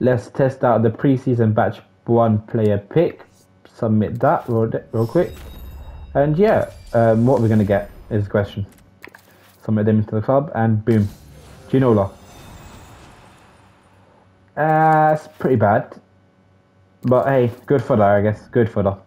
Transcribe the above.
Let's test out the preseason batch one player pick. Submit that real, real quick. And yeah, um, what we're going to get is the question. Submit them into the club and boom. Ginola. Uh, it's pretty bad. But hey, good for I guess. Good for.